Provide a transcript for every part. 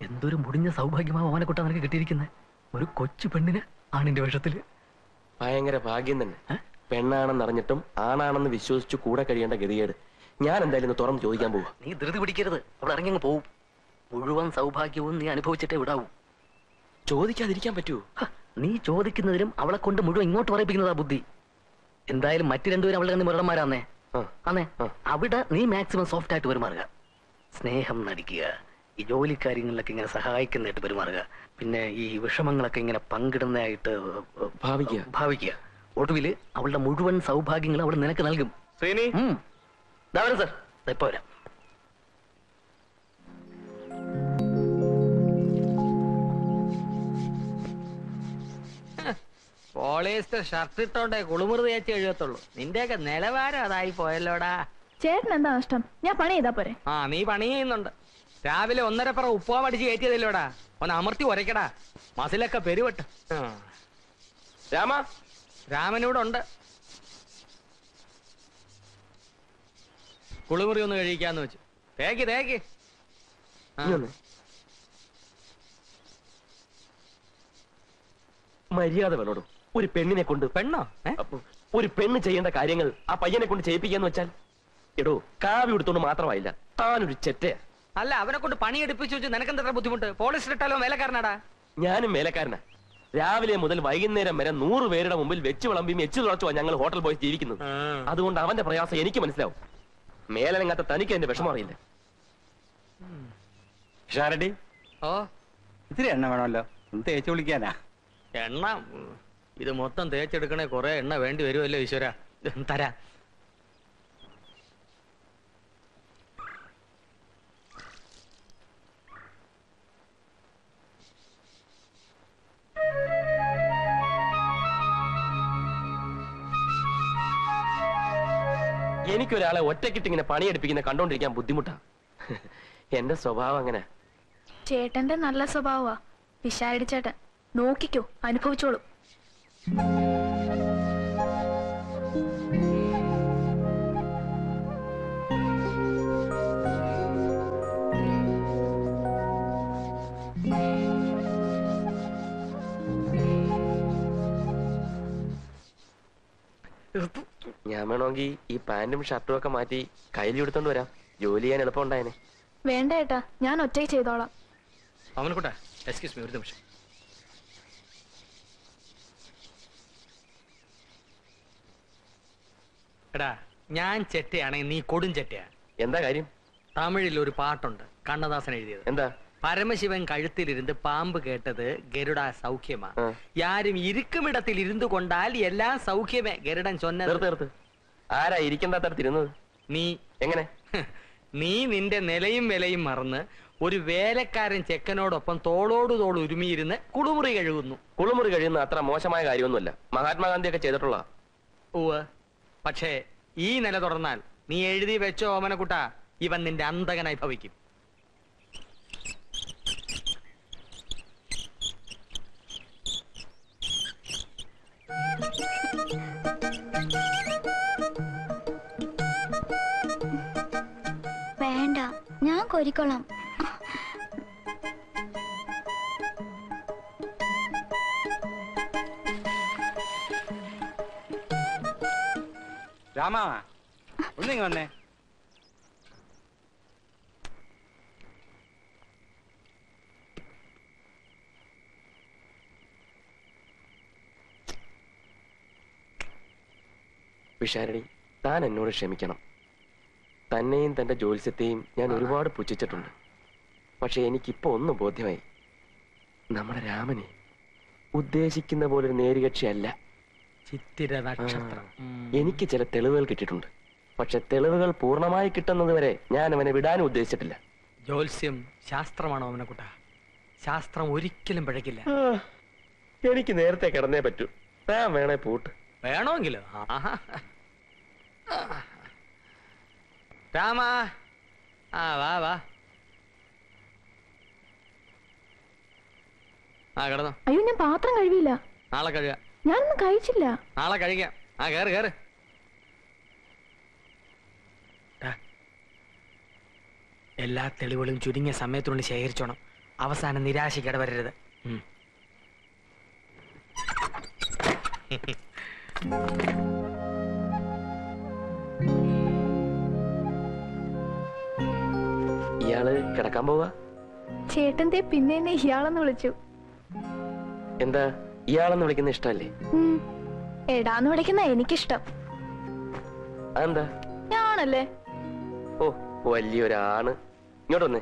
എന്തൊരു മുടിഞ്ഞ സൗഭാഗ്യമാ ഓമനക്കുട്ട നിനക്ക് കിട്ടിയിരിക്കുന്നത് ഒരു കൊച്ചു പെണ്ണിന് ആണിന്റെ വേഷത്തിൽ. ഭയങ്കര ഭാഗ്യം തന്നെ. പെണ്ണാണെന്ന് അറിഞ്ഞിട്ടും ആണാണെന്ന് വിശ്വസിച്ച് കൂടെ കഴിയേണ്ട ഗതികേട്. ഞാൻ എന്തായാലും ഇന്ന് തുറന്ന് ചോദിക്കാൻ പോവാ. നീ ധൃതി പിടിക്കരുത്. അവിടെ ഇറങ്ങി പോവും. മുഴുവൻ സൗഭാഗ്യവും നീ അനുഭവിച്ചിട്ടേ വിടാവൂ. ചോദിക്കാതിരിക്കാൻ പറ്റുമോ ഹ, നീ ചോദിക്കുന്നതിലും അവളെ കൊണ്ട് മുഴുവൻ ഇങ്ങോട്ട് പറയിപ്പിക്കുന്നതാ ബുദ്ധി. എന്തായാലും മറ്റു രണ്ടുപേരും അവളുടെ കണ്ണിൽ മുരടന്മാരാന്നേ. അന്നേ അവിടെ നീ മാക്സിമം സോഫ്റ്റ് ആയിട്ട് പെരുമാറുക. സ്നേഹം നടിക്കുക. ഈ ജോലി കാര്യങ്ങളിലൊക്കെ ഇങ്ങനെ സഹായിക്കുന്നതായിട്ട് പെരുമാറുക. പിന്നെ ഈ വിഷമങ്ങളൊക്കെ ഇങ്ങനെ പങ്കിടുന്നതായിട്ട് ഭാവിക്കുക. ഭാവിക്കുക. ഒടുവിൽ അവളുടെ മുഴുവൻ സൗഭാഗ്യങ്ങളും അവൾ നിനക്ക് നൽകും. സാർ. ദാ ഇപ്പൊ വരാം. പോളിയസ്റ്റർ ഷർട്ട് ഇട്ടോണ്ടേ കുളിമുറി തേച്ച് എഴുതത്തുള്ളൂ. നിന്റെയൊക്കെ നിലവാരം അതായി പോയല്ലോടാ. ചേട്ടൻ എന്താ നഷ്ടം? ഞാൻ പണി ചെയ്താ പോരെ. ആ നീ പണി ചെയ്യുന്നുണ്ട്. രാവിലെ ഒന്നര പറ ഉപ്പുവാ മടിച്ച് കയറ്റിയതല്ലോടാ. ഒന്ന് അമർത്തി ഉരയ്ക്കടാ. മസിലൊക്കെ പെരുവട്ട. രാമ? രാമനൂടെ ഉണ്ട്. കുളിമുറി ഒന്ന് കഴിക്കാന്ന് വെച്ചു. തേക്ക് തേക്ക്. മര്യാദ വേണോടോ ഒരു പെണ്ണിനെ കൊണ്ട് പെണ്ണോ? ഒരു പെണ്ണ് ചെയ്യേണ്ട കാര്യങ്ങൾ ആ പയ്യനെ കൊണ്ട് ചെയ്യിപ്പിക്കാന്ന് വെച്ചാൽ എടോ കാവി എടുത്തോണ്ട് മാത്രമായില്ല. താനൊരു ചെറ്റയാ. അല്ല അവനെ കൊണ്ട് പണി എടുപ്പിച്ചു വെച്ച് നിനക്കെന്താ ബുദ്ധിമുട്ട്? പോളിസ്റ്റർ ഇട്ടാലോ വേലക്കാരനാടാ ഞാനും മേലക്കാരനാ. രാവിലെ മുതൽ വൈകുന്നേരം വരെ നൂറ് പേരുടെ മുമ്പിൽ വെച്ച് വിളമ്പിയും എച്ചു തുളച്ചുവാ ഞങ്ങൾ ഹോട്ടൽ പോയി ജീവിക്കുന്നത് അതുകൊണ്ട് അവന്റെ പ്രയാസം എനിക്ക് മനസ്സിലാവും. മേലനങ്ങാത്ത തനിക്ക് എന്റെ വിഷമം അറിയില്ല. ഷാരടി ഓ. ഇത്തിരി എണ്ണ വേണമല്ലോ. തേച്ച് വിളിക്കാനാ എണ്ണ? ഇത് മൊത്തം തേച്ചെടുക്കണേ കൊറേ എണ്ണ വേണ്ടി വരുമല്ലോ ഈശ്വര. തരാ. എനിക്കൊരാളെ ഒറ്റക്കിട്ട് ഇങ്ങനെ പണിയെടുപ്പിക്കുന്ന കണ്ടോണ്ടിരിക്കാൻ ബുദ്ധിമുട്ടാ. എന്റെ സ്വഭാവം അങ്ങനെ. ചേട്ടന്റെ നല്ല സ്വഭാവമാ. വിശാരടി ചേട്ടൻ നോക്കിക്കോ അനുഭവിച്ചോളൂ. ഞാൻ വേണമെങ്കിൽ ഈ പാന്റും ഷർട്ടും ഒക്കെ മാറ്റി കയ്യിൽ എടുത്തോണ്ട് വരാം. ജോലി ചെയ്യാൻ എളുപ്പം ഉണ്ടായനെ. വേണ്ട ഏട്ടാ ഞാൻ ഒറ്റയ്ക്ക് ചെയ്തോളാം. അവനക്കൂട്ടെ എക്സ്ക്യൂസ് മീ ഒരു നിമിഷം. എടാ ഞാൻ ചെറ്റയാണെങ്കിൽ നീ കൊടും ചെറ്റയാ എന്താ കാര്യം? തമിഴിൽ ഒരു പാട്ടുണ്ട് കണ്ണദാസൻ എഴുതിയത്. എന്താ? പരമശിവൻ കഴുത്തിലിരുന്ന് പാമ്പ് കേട്ടത് ഗരുഡ സൗഖ്യമാ. യാരും ഇരിക്കുമിടത്തിൽ ഇരുന്നു കൊണ്ടാൽ എല്ലാം സൗഖ്യമേ ഗരുഡൻ ചൊന്നത് ആരാ ഇരിക്കണ്ടാത്തടത്തിരുന്നത് നീ. എങ്ങനെ? നീ നിന്റെ നിലയും വിലയും മറന്ന് ഒരു വേലക്കാരൻ ചെക്കനോടൊപ്പം തോളോട് തോൾ ഉരുമിയിരുന്ന് കുളിമുറി കഴുകുന്നു. കുളിമുറി കഴിയുന്ന അത്ര മോശമായ കാര്യമൊന്നുമല്ല. മഹാത്മാഗാന്ധിയൊക്കെ ചെയ്തിട്ടുള്ള ഉവ് പക്ഷേ ഈ നില തുടർന്നാൽ നീ എഴുതി വെച്ചോ ഓമനക്കുട്ട. ഇവൻ നിന്റെ അന്തകനായി ഭവിക്കും. ഞാൻ കൊരിക്കോളാം രാമാ ഒന്നിങ്ങ വന്നേ. വിഷാരണി താൻ എന്നോട് ക്ഷമിക്കണം. തന്നെയും തന്റെ ജോത്സ്യത്തെയും ഞാൻ ഒരുപാട് പുച്ഛിച്ചിട്ടുണ്ട്. പക്ഷെ എനിക്കിപ്പോ ഒന്ന് ബോധ്യമായി. നമ്മുടെ രാമനെ ഉദ്ദേശിക്കുന്ന പോലെ ഒരു നേരുകക്ഷിയല്ല ചിത്തിര നക്ഷത്രം എനിക്ക് ചില തെളിവുകൾ കിട്ടിയിട്ടുണ്ട്. പക്ഷെ തെളിവുകൾ പൂർണമായി കിട്ടുന്നത് വരെ ഞാൻ അവനെ വിടാനും ഉദ്ദേശിച്ചിട്ടില്ല. ജോത്സ്യം ശാസ്ത്രമാണോ അവനെ കുട്ട? ശാസ്ത്രം ഒരിക്കലും പിഴക്കില്ല എനിക്ക് നേരത്തെ കിടന്നേ പറ്റൂ. ഞാൻ വേണേ പൂട്ട്. വേണമെങ്കിലോ? ആഹാ. രാമാ. ആ വാ വാ. ആ കിടന്നോ. അയ്യോ ഞാൻ പാത്രം കഴുകിയില്ല. നാളെ കഴുക. ഞാനൊന്നും കഴിച്ചില്ല. നാളെ കഴിക്കാം. ആ കേറ് കേറ്. എല്ലാ തെളിവുകളും ചുരുങ്ങിയ സമയത്തുകൊണ്ട് ശേഖരിച്ചോണം. അവസാനം നിരാശയ്ക്ക് ഇടവരരുത്. ഉം. കിടക്കാൻ പോവാ? ചേട്ടന്റെ പിന്നെ എന്നെ ഇയാളെന്ന് വിളിച്ചു. എന്താ? ഇയാളെന്ന് വിളിക്കുന്ന ഇഷ്ടല്ലേ എടാന്ന് വിളിക്കുന്ന എനിക്കിഷ്ടം. അതെന്താ? ഞാണല്ലേ? ഓ വലിയൊരാണ്. ഇങ്ങോട്ടൊന്ന്.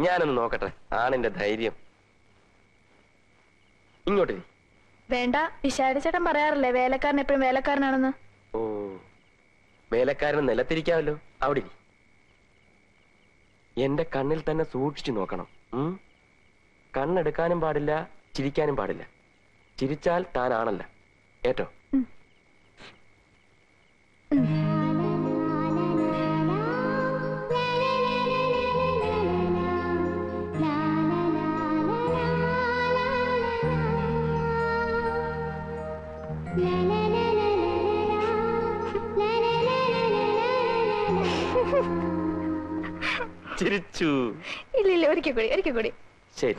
ഞാനൊന്ന് നോക്കട്ടെ. ആണിന്റെ ധൈര്യം. ഇങ്ങോട്ട്. വേണ്ട വിശാരിച്ചേട്ടൻ പറയാറില്ലേ വേലക്കാരൻ എപ്പോഴും വേലക്കാരനാണെന്ന്? ഓ. വേലക്കാരന് നിലത്തിരിക്കാമല്ലോ. അവിടെ. എന്റെ കണ്ണിൽ തന്നെ സൂക്ഷിച്ചു നോക്കണം. കണ്ണെടുക്കാനും പാടില്ല ചിരിക്കാനും പാടില്ല. ചിരിച്ചാൽ താനാണല്ല ഏറ്റോ ചിരിച്ചു. ഇല്ല ഇല്ല ഒരിക്കൽ കൂടി ഒരിക്കൽ കൂടി. ശരി.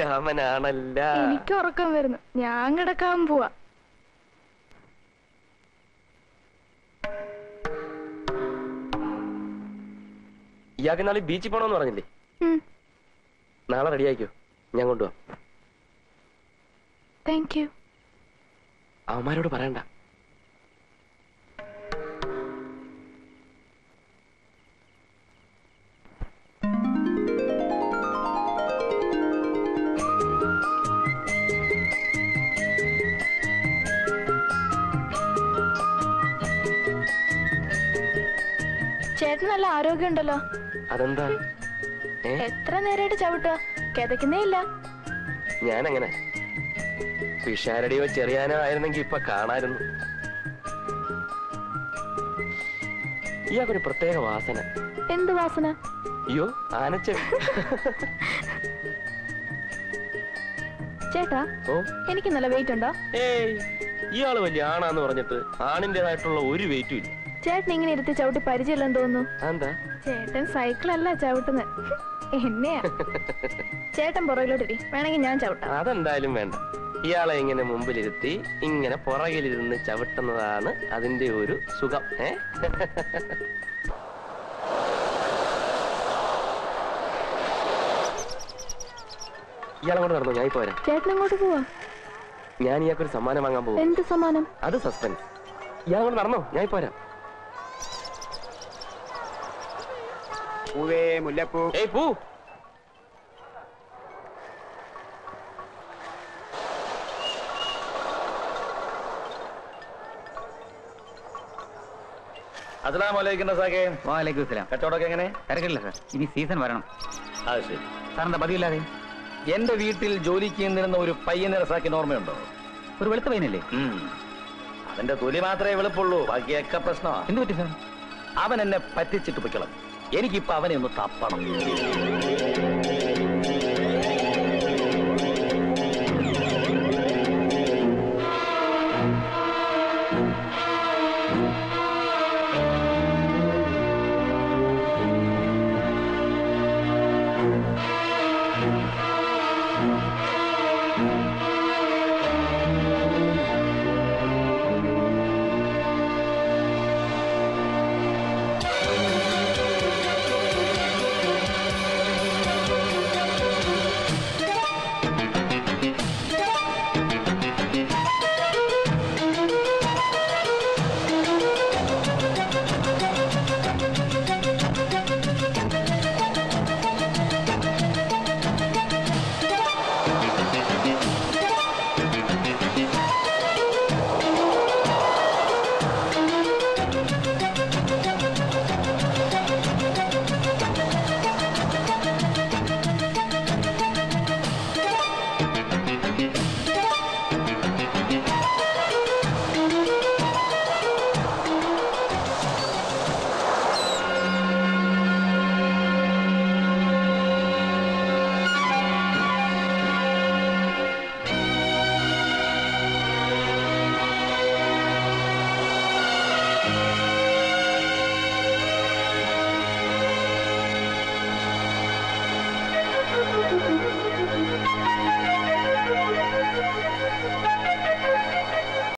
രാമനാണല്ല. എനിക്ക് ഉറക്കം വരുന്നു. ഞാൻ കിടക്കാൻ പോവാ. ഇയാൾക്ക് നാളെ ബീച്ചിൽ പോണോന്ന് പറഞ്ഞില്ലേ? നാളെ റെഡി ആയിക്കോ. ഞാൻ കൊണ്ടുപോവാം താങ്ക് യു അവന്മാരോട് പറയണ്ട. ചേട്ടൻ നല്ല ആരോഗ്യം ഉണ്ടല്ലോ അതെന്താ എത്ര നേരമായിട്ട് ചവിട്ടുക? കിതക്കുന്നേ ഇല്ല. ഞാനങ്ങനെ. പിഷാരടിയോ ചെറിയാനോ ആയിരുന്നെങ്കി ഇപ്പൊ കാണായിരുന്നു. ഇയാൾക്കൊരു പ്രത്യേക വാസന. എന്ത് വാസന? അയ്യോ ആനച്ച ചേട്ടാ ഓ? എനിക്ക് നല്ല വെയിറ്റ് ഉണ്ടോ? ഏയ് ഇയാൾ വലിയ ആണാന്ന് പറഞ്ഞിട്ട് ആണിന്റേതായിട്ടുള്ള ഒരു വെയിറ്റും ഇല്ല. ചേട്ടൻ ഇങ്ങനെ ഇരുത്തി ചവിട്ടി പരിചയമില്ലെന്ന് തോന്നുന്നു. ചേട്ടൻ സൈക്കിളല്ല ചവിട്ടുന്നത് എന്നെയാ? ചേട്ടൻ പുറകിലോട്ടിരി വേണമെങ്കിൽ ഞാൻ ചവിട്ടാം. അതെന്തായാലും വേണ്ട. ഇയാളെ ഇങ്ങനെ മുമ്പിലിരുത്തി ഇങ്ങനെ പുറകിലിരുന്ന് ചവിട്ടുന്നതാണ് അതിന്റെ ഒരു സുഖം ഏ? ഇയാളെ കൊണ്ട് നടന്നു? ഞാൻ ഇപ്പൊ വരാം. ചേട്ടൻ അങ്ങോട്ട് പോവാ? ഞാൻ ഇയാൾക്കൊരു സമ്മാനം വാങ്ങാൻ പോകും എന്ത് സമ്മാനം? അത് സസ്പെൻസ്. കൊണ്ട് നടന്നോ? ഞാൻ പോരാ വരാം. പൂവേ മുല്ലപ്പൂ. ഏയ് പൂ. വാലേക്കും സലാം കച്ചവടമൊക്കെ എങ്ങനെ? തിരക്കില്ല സാർ. ഇനി സീസൺ വരണം. അത് ശരി. സാറിന്റെ പതിവില്ലാതെ? എന്റെ വീട്ടിൽ ജോലിക്ക് നിന്നിരുന്ന ഒരു പയ്യനെ റസാക്കിന് ഓർമ്മയുണ്ടോ? ഒരു വെളുത്ത പയ്യനല്ലേ? അവന്റെ തൊലി മാത്രമേ വെളുപ്പുള്ളൂ. ബാക്കിയൊക്കെ പ്രശ്നമാണ് എന്ത് പറ്റി സാർ? അവൻ എന്നെ പറ്റിച്ചിട്ട് പൊയ്ക്കണം എനിക്കിപ്പോ അവനെ ഒന്ന് തപ്പണം.